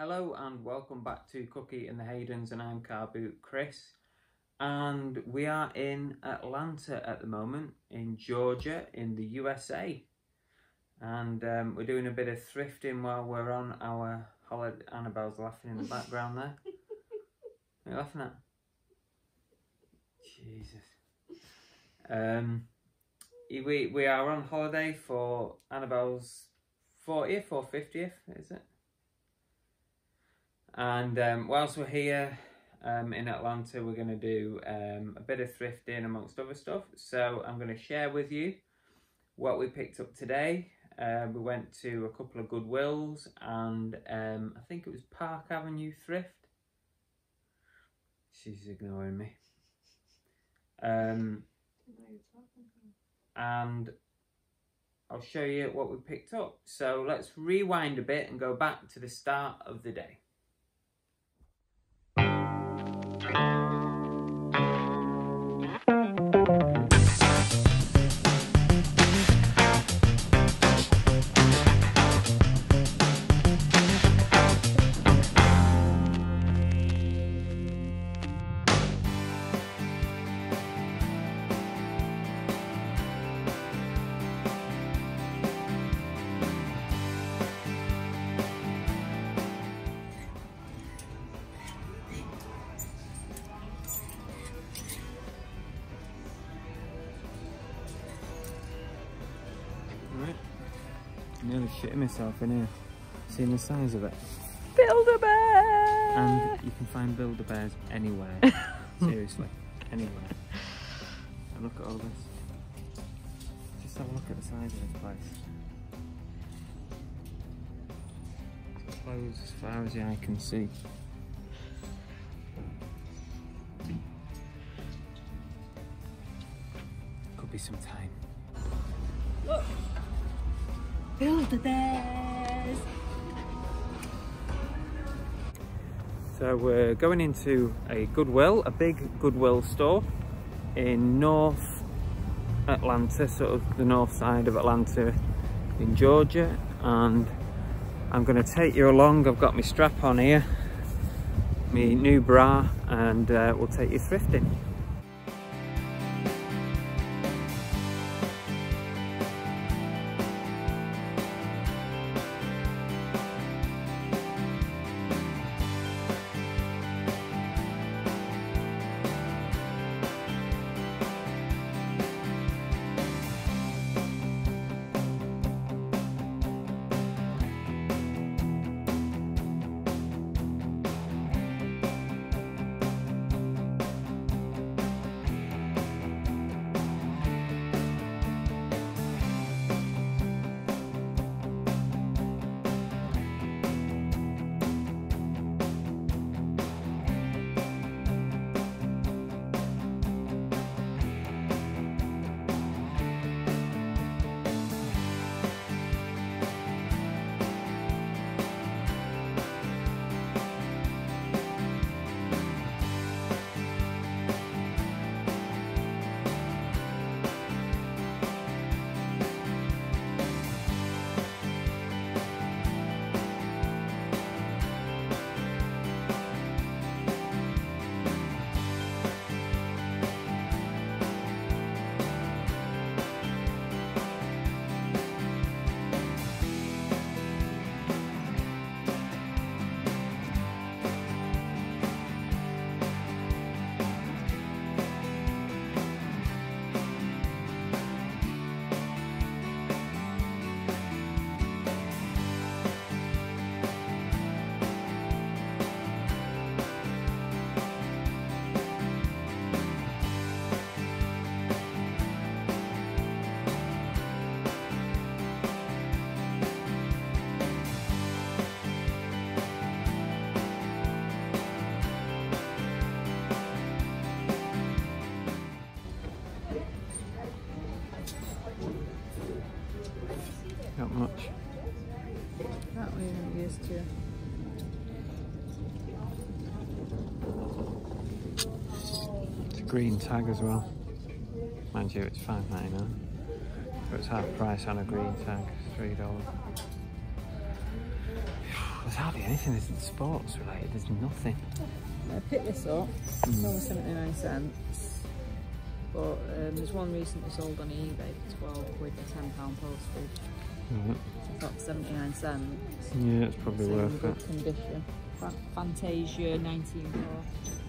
Hello and welcome back to Cookie and the Haydens and I'm Car Boot Chris and we are in Atlanta at the moment in Georgia in the USA and um, we're doing a bit of thrifting while we're on our holiday. Annabelle's laughing in the background there. What are you laughing at? Jesus. Um, we, we are on holiday for Annabelle's 40th or 50th, is it? And um, whilst we're here um, in Atlanta, we're going to do um, a bit of thrifting amongst other stuff. So I'm going to share with you what we picked up today. Uh, we went to a couple of Goodwills and um, I think it was Park Avenue Thrift. She's ignoring me. Um, and I'll show you what we picked up. So let's rewind a bit and go back to the start of the day. Right. Shitting myself in here. Seeing the size of it. Build-A-Bear! And you can find Build-A-Bears anywhere. Seriously, anywhere. And look at all this. Just have a look at the size of this place. It's closed as far as the eye can see. Could be some time. Look! Build-A-Bears! So we're going into a Goodwill, a big Goodwill store in North Atlanta, sort of the north side of Atlanta in Georgia. And I'm gonna take you along. I've got my strap on here, my new bra, and uh, we'll take you thrifting. Green tag as well. Mind you, it's five ninety nine. But it's half price on a green tag, three dollars. There's hardly anything that's sports related. There's nothing. I picked this up. It's only 79 cents. But um, there's one recently sold on eBay for 12 quid and £10 postage. Right. So I 79 cents. Yeah, it's probably It's in good it. condition. Fantasia 1904.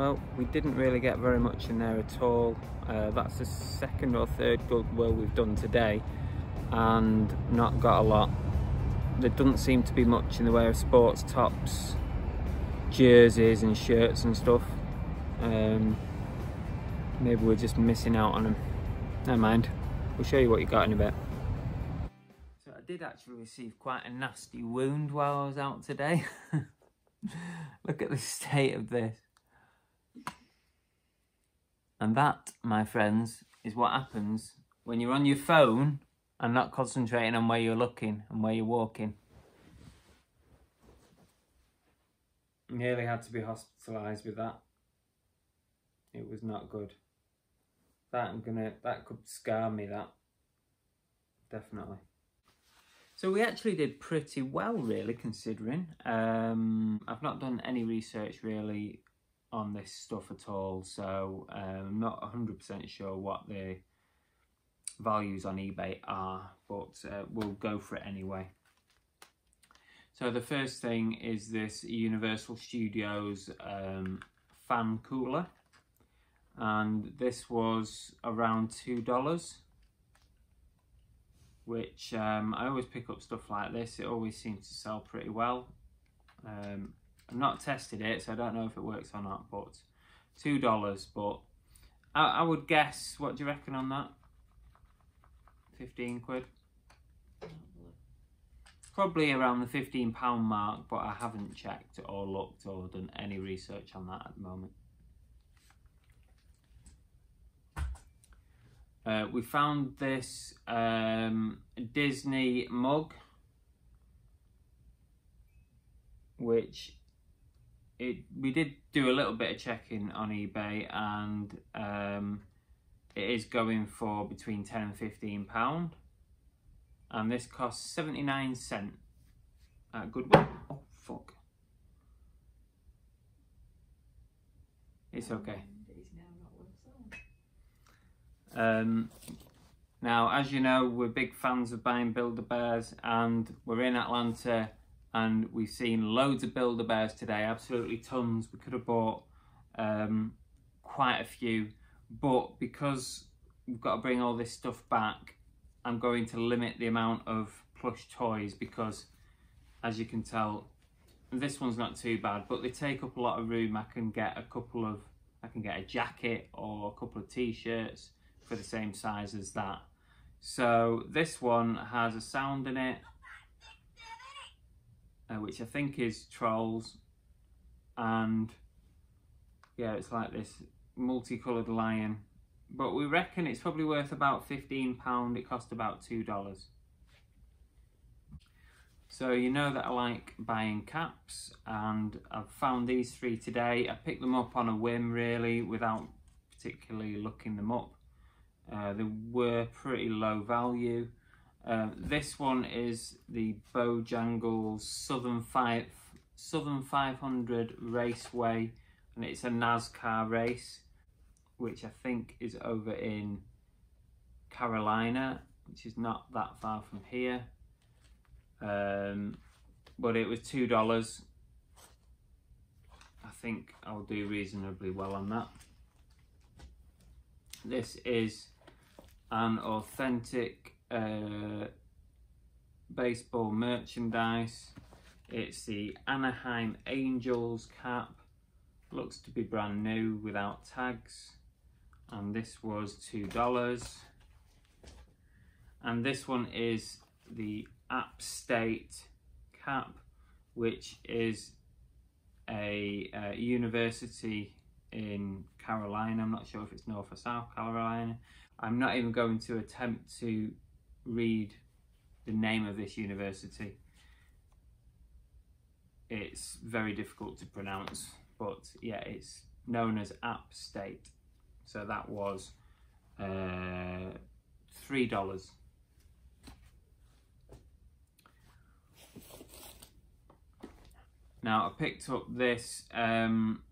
Well, we didn't really get very much in there at all. Uh, that's the second or third Goodwill we've done today and not got a lot. There doesn't seem to be much in the way of sports tops, jerseys and shirts and stuff. Um, maybe we're just missing out on them. Never mind. We'll show you what you got in a bit. So I did actually receive quite a nasty wound while I was out today. Look at the state of this. And that, my friends, is what happens when you're on your phone and not concentrating on where you're looking and where you're walking. Nearly had to be hospitalised with that. It was not good. That I'm gonna that could scar me that. Definitely. So we actually did pretty well really considering. Um I've not done any research really on this stuff at all, so um, I'm not 100% sure what the values on eBay are, but uh, we'll go for it anyway. So the first thing is this Universal Studios um, fan cooler, and this was around two dollars. Which um, I always pick up stuff like this. It always seems to sell pretty well. Um, I've not tested it, so I don't know if it works or not, but two dollars. But I, I would guess. What do you reckon on that? Fifteen quid. Probably around the fifteen pound mark, but I haven't checked or looked or done any research on that at the moment. Uh, we found this um, Disney mug, which it we did do a little bit of checking on eBay, and um, it is going for between ten and fifteen pound, and this costs seventy nine cent at Goodwill. Oh fuck! It's okay. Um, now, as you know, we're big fans of buying Build-A-Bears and we're in Atlanta and we've seen loads of Build-A-Bears today, absolutely tons. We could have bought um, quite a few, but because we've got to bring all this stuff back, I'm going to limit the amount of plush toys because, as you can tell, this one's not too bad, but they take up a lot of room. I can get a couple of, I can get a jacket or a couple of t-shirts for the same size as that. So this one has a sound in it, uh, which I think is Trolls, and yeah, it's like this multicoloured lion. But we reckon it's probably worth about £15, it cost about $2. So you know that I like buying caps and I've found these three today. I picked them up on a whim really without particularly looking them up. Uh, they were pretty low value. Uh, this one is the Bojangles Southern, Five, Southern 500 Raceway and it's a NASCAR race which I think is over in Carolina which is not that far from here. Um, but it was two dollars. I think I'll do reasonably well on that. This is an authentic uh, baseball merchandise it's the Anaheim Angels cap looks to be brand new without tags and this was two dollars and this one is the App State cap, which is a uh, university in Carolina. I'm not sure if it's North or South Carolina. I'm not even going to attempt to read the name of this university. It's very difficult to pronounce, but yeah, it's known as App State. So that was uh, $3. Now I picked up this um,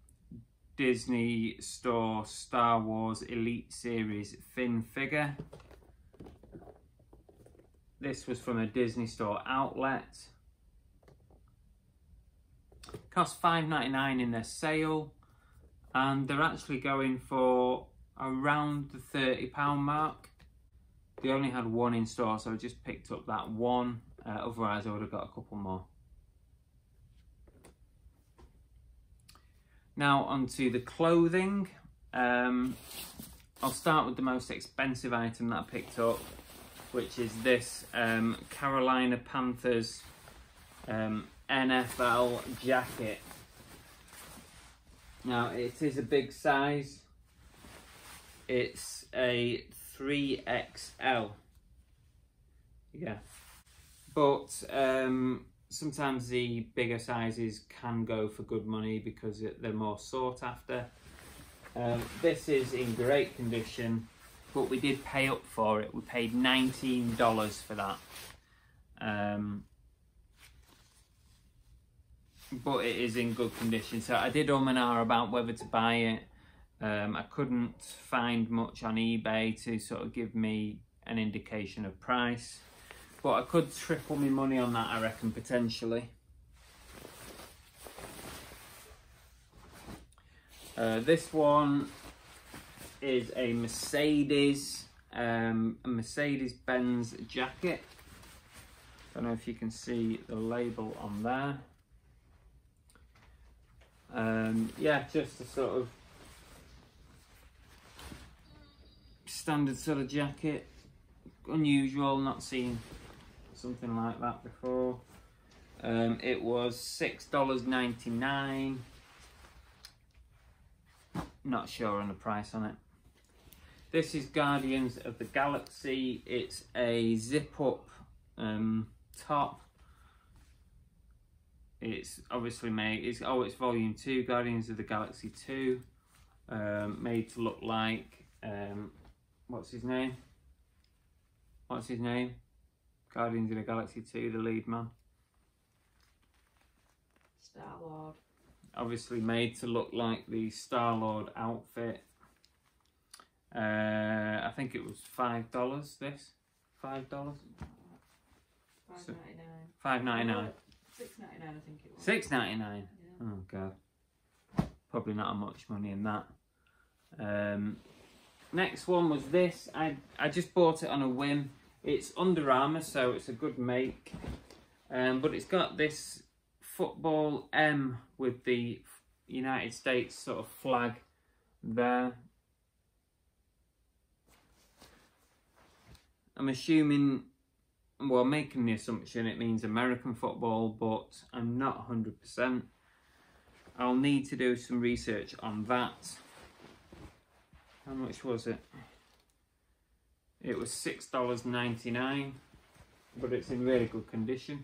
Disney Store Star Wars Elite Series Finn figure. This was from a Disney Store outlet. Cost $5.99 in their sale and they're actually going for around the £30 mark. They only had one in store so I just picked up that one, uh, otherwise I would have got a couple more. Now onto the clothing. Um, I'll start with the most expensive item that I picked up, which is this um, Carolina Panthers um, NFL jacket. Now it is a big size. It's a 3XL. Yeah. But um, sometimes the bigger sizes can go for good money because they're more sought after. Um, this is in great condition, but we did pay up for it. We paid $19 for that. Um, but it is in good condition. So I did um and ah about whether to buy it. Um, I couldn't find much on eBay to sort of give me an indication of price. But I could triple my money on that, I reckon, potentially. Uh, this one is a Mercedes, um, a Mercedes-Benz jacket. I don't know if you can see the label on there. Um, yeah, just a sort of standard sort of jacket. Unusual, not seen something like that before. Um, it was $6.99. Not sure on the price on it. This is Guardians of the Galaxy. It's a zip up um, top. It's obviously made, it's, oh, it's volume two, Guardians of the Galaxy 2. Um, made to look like, um, what's his name? What's his name? Guardians of the Galaxy 2, the lead man. Star Lord. Obviously made to look like the Star Lord outfit. Uh, I think it was five dollars. This five dollars. Five ninety nine. Five ninety nine. Six ninety nine, I think it was. Six ninety nine. Yeah. Oh god. Probably not a much money in that. Um, next one was this. I I just bought it on a whim. It's Under Armour, so it's a good make. Um, but it's got this football M with the United States sort of flag there. I'm assuming, well, making the assumption it means American football, but I'm not 100%. I'll need to do some research on that. How much was it? It was $6.99, but it's in really good condition.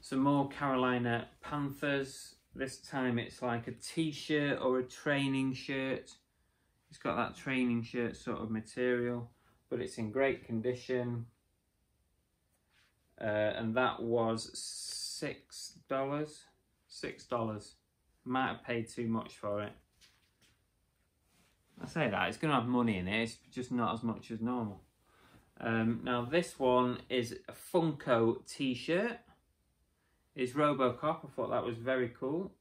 Some more Carolina Panthers. This time it's like a t-shirt or a training shirt. It's got that training shirt sort of material, but it's in great condition. Uh, and that was six dollars. Six dollars. Might have paid too much for it. I say that, it's going to have money in it, it's just not as much as normal. Um, now this one is a Funko t-shirt. Is Robocop, I thought that was very cool.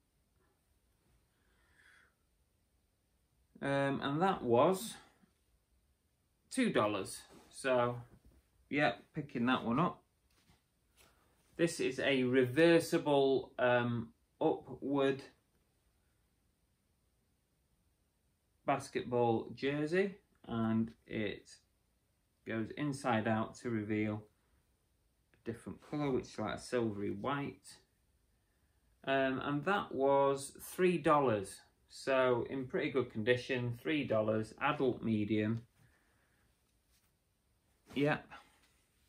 Um, and that was $2. So, yeah, picking that one up. This is a reversible um, upward basketball jersey and it goes inside out to reveal a different colour which is like a silvery white um, and that was three dollars so in pretty good condition three dollars adult medium yep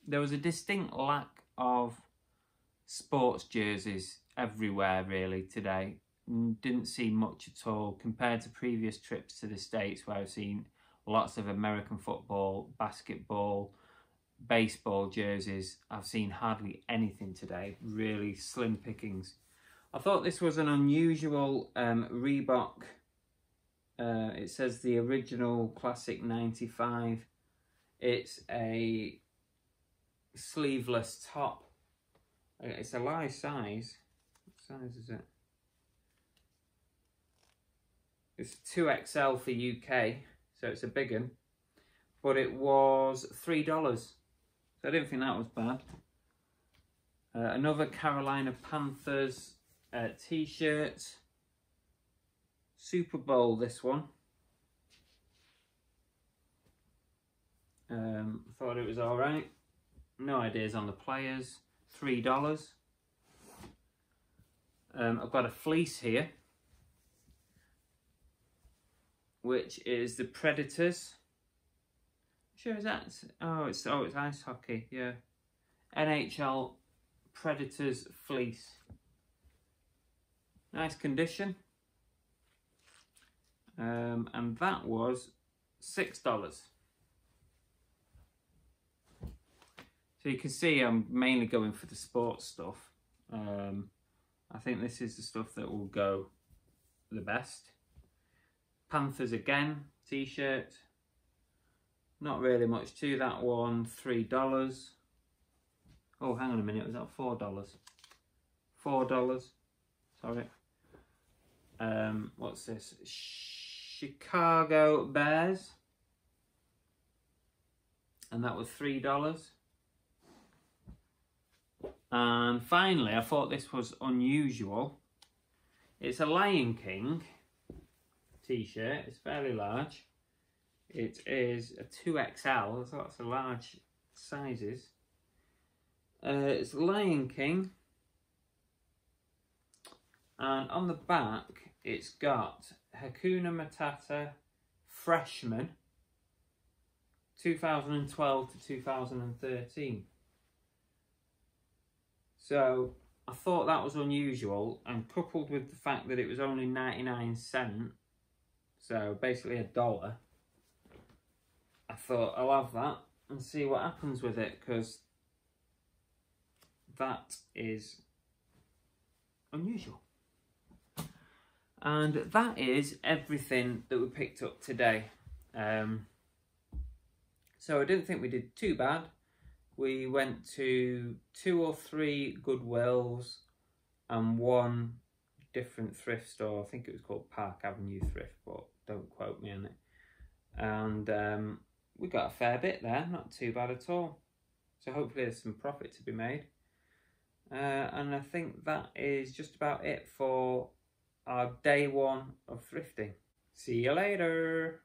there was a distinct lack of sports jerseys everywhere really today didn't see much at all compared to previous trips to the States where I've seen lots of American football, basketball, baseball jerseys. I've seen hardly anything today, really slim pickings. I thought this was an unusual um, Reebok. Uh, it says the original classic 95. It's a sleeveless top. It's a large size. What size is it? It's 2XL for UK, so it's a big one. But it was $3. So I didn't think that was bad. Uh, another Carolina Panthers uh, t-shirt. Super Bowl, this one. Um, thought it was alright. No ideas on the players. $3. Um, I've got a fleece here which is the Predators. Sure, is that? Oh, it's oh, it's ice hockey. Yeah, NHL Predators fleece. Nice condition. Um, and that was six dollars. So you can see I'm mainly going for the sports stuff. Um, I think this is the stuff that will go the best. Panthers again, t-shirt. Not really much to that one, $3. Oh, hang on a minute, was that $4? $4, sorry. Um, what's this? Chicago Bears. And that was $3. And finally, I thought this was unusual. It's a Lion King t-shirt. It's fairly large. It is a 2XL, so that's a large sizes. Uh, it's Lion King. And on the back, it's got Hakuna Matata Freshman 2012 to 2013. So I thought that was unusual and coupled with the fact that it was only 99 cent so basically a dollar. I thought I'll have that and see what happens with it because that is unusual. And that is everything that we picked up today. Um, so I didn't think we did too bad. We went to two or three Goodwills and one different thrift store. I think it was called Park Avenue Thrift, but don't quote me on it. And um, we got a fair bit there, not too bad at all. So hopefully there's some profit to be made. Uh, and I think that is just about it for our day one of thrifting. See you later.